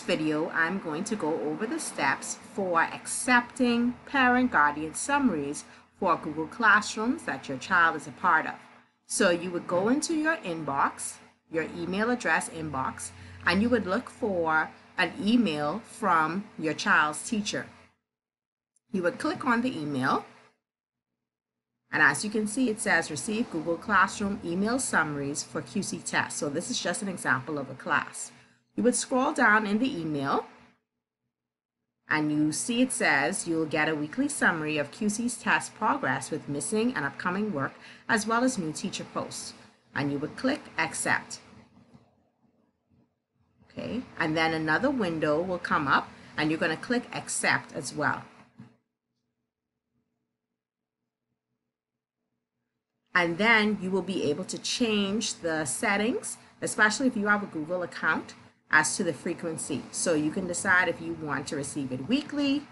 video, I'm going to go over the steps for accepting parent guardian summaries for Google Classrooms that your child is a part of. So you would go into your inbox, your email address inbox, and you would look for an email from your child's teacher. You would click on the email, and as you can see, it says receive Google Classroom email summaries for QC tests. So this is just an example of a class. You would scroll down in the email and you see it says you'll get a weekly summary of QC's test progress with missing and upcoming work as well as new teacher posts. And you would click accept. Okay, and then another window will come up and you're going to click accept as well. And then you will be able to change the settings, especially if you have a Google account as to the frequency. So you can decide if you want to receive it weekly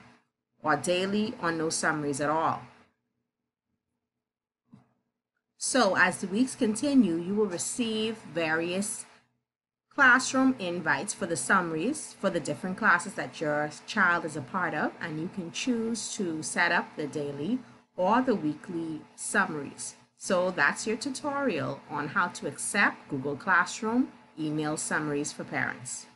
or daily or no summaries at all. So as the weeks continue, you will receive various classroom invites for the summaries for the different classes that your child is a part of, and you can choose to set up the daily or the weekly summaries. So that's your tutorial on how to accept Google Classroom email summaries for parents.